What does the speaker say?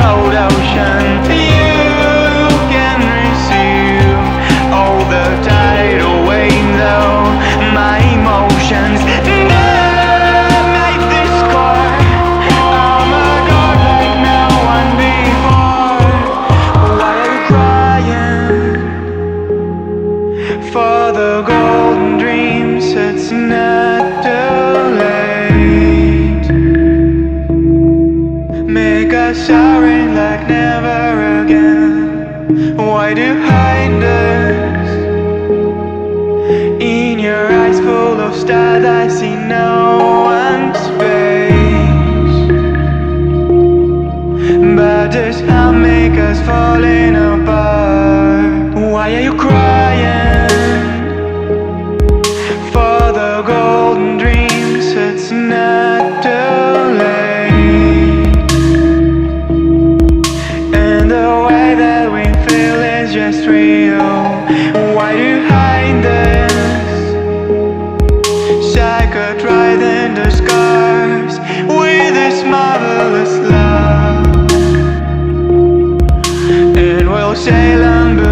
cold ocean You can receive all the tidal waves though my emotions For the golden dreams, it's not done. Make us showering like never again. Why do you hide us? In your eyes full of stars, I see no one's face. But this how make us falling apart. Shaker dry than the scars With this marvelous love. And we'll sail on